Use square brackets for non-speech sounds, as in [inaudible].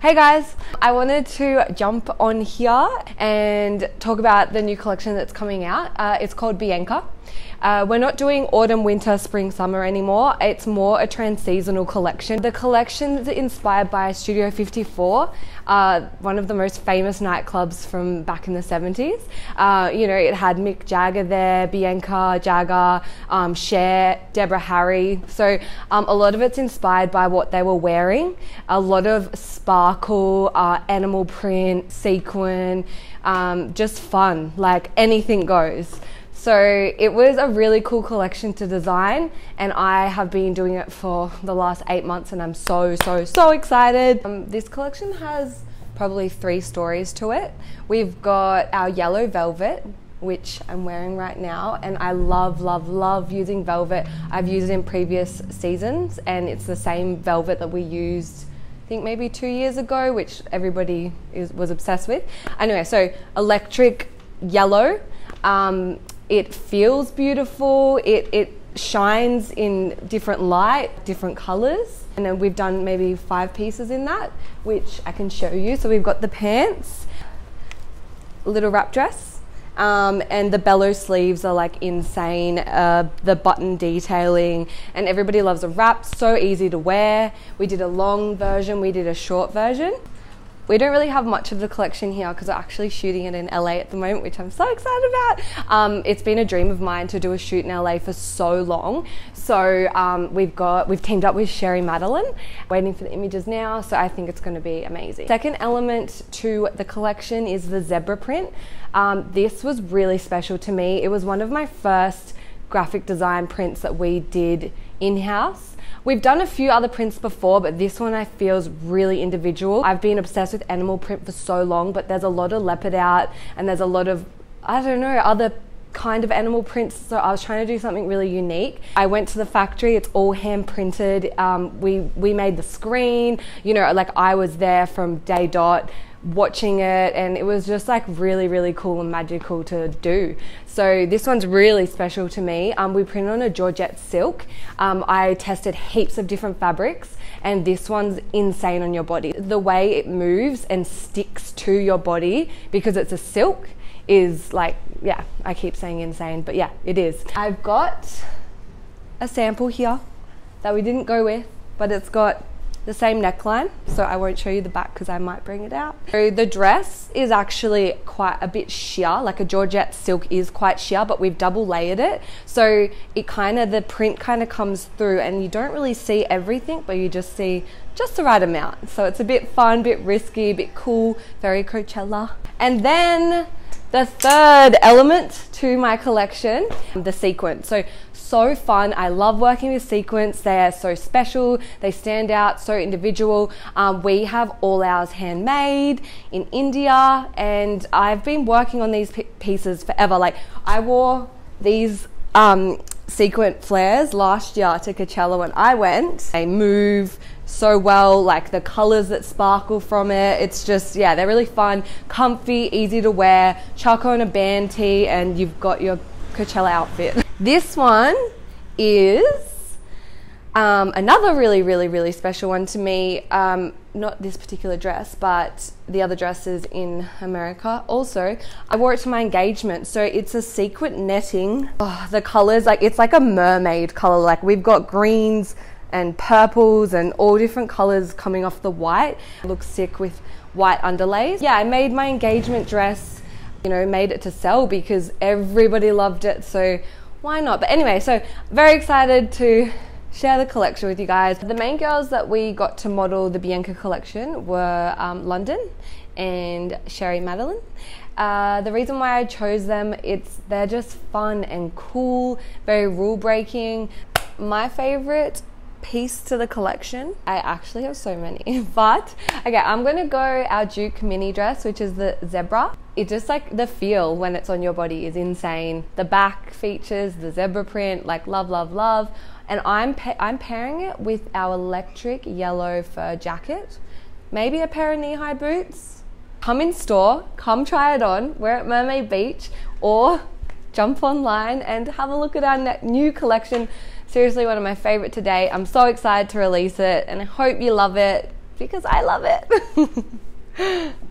Hey guys, I wanted to jump on here and talk about the new collection that's coming out. Uh, it's called Bianca. Uh, we're not doing autumn, winter, spring, summer anymore. It's more a trans-seasonal collection. The collection is inspired by Studio 54, uh, one of the most famous nightclubs from back in the 70s. Uh, you know, it had Mick Jagger there, Bianca Jagger, um, Cher, Deborah Harry. So um, a lot of it's inspired by what they were wearing. A lot of sparkle, uh, animal print, sequin, um, just fun. Like anything goes. So it was a really cool collection to design, and I have been doing it for the last eight months, and I'm so, so, so excited. Um, this collection has probably three stories to it. We've got our yellow velvet, which I'm wearing right now, and I love, love, love using velvet. I've used it in previous seasons, and it's the same velvet that we used. I think maybe two years ago, which everybody is, was obsessed with. Anyway, so electric yellow. Um, it feels beautiful. It, it shines in different light, different colors. And then we've done maybe five pieces in that, which I can show you. So we've got the pants, little wrap dress, um, and the bellow sleeves are like insane. Uh, the button detailing, and everybody loves a wrap. So easy to wear. We did a long version, we did a short version. We don't really have much of the collection here because we're actually shooting it in LA at the moment, which I'm so excited about. Um, it's been a dream of mine to do a shoot in LA for so long. So um, we've got we've teamed up with Sherry Madeline, waiting for the images now. So I think it's going to be amazing. Second element to the collection is the zebra print. Um, this was really special to me. It was one of my first graphic design prints that we did in house. We've done a few other prints before, but this one I feel is really individual. I've been obsessed with animal print for so long, but there's a lot of leopard out and there's a lot of, I don't know, other kind of animal prints. So I was trying to do something really unique. I went to the factory. It's all hand printed. Um, we we made the screen. You know like I was there from day dot watching it and it was just like really really cool and magical to do. So this one's really special to me. Um, we printed on a georgette silk. Um, i tested heaps of different fabrics and this one's insane on your body. The way it moves and sticks to your body because it's a silk is like yeah i keep saying insane but yeah it is. I've got a sample here that we didn't go with but it's got the same neckline, so I won't show you the back because I might bring it out. So the dress is actually quite a bit sheer, like a Georgette silk is quite sheer, but we've double layered it. So it kind of, the print kind of comes through and you don't really see everything, but you just see just the right amount. So it's a bit fun, bit risky, a bit cool, very Coachella. And then the third element to my collection, the sequin. So so fun. I love working with sequins. They are so special. They stand out, so individual. Um, we have all ours handmade in India, and I've been working on these pieces forever. Like I wore these um, sequin flares last year to Coachella when I went. They move so well, like the colors that sparkle from it. It's just, yeah, they're really fun, comfy, easy to wear. Chuck on a band tee, and you've got your Coachella outfit. [laughs] This one is um, another really, really, really special one to me. Um, not this particular dress, but the other dresses in America. Also, I wore it to my engagement. So it's a sequin netting. Oh, the colors, like it's like a mermaid color. Like we've got greens and purples and all different colors coming off the white. It looks sick with white underlays. Yeah, I made my engagement dress, you know, made it to sell because everybody loved it. So why not? But anyway, so very excited to share the collection with you guys. The main girls that we got to model the Bianca collection were um, London and Sherry Madeline. Uh, the reason why I chose them, it's they're just fun and cool, very rule breaking. My favorite piece to the collection. I actually have so many, [laughs] but okay, I'm gonna go our Duke mini dress, which is the zebra. It just like the feel when it's on your body is insane. The back features, the zebra print, like love, love, love. And I'm I'm pairing it with our electric yellow fur jacket, maybe a pair of knee-high boots. Come in store, come try it on. We're at Mermaid Beach, or jump online and have a look at our new collection Seriously, one of my favorite today. I'm so excited to release it and I hope you love it. because I love it. [laughs]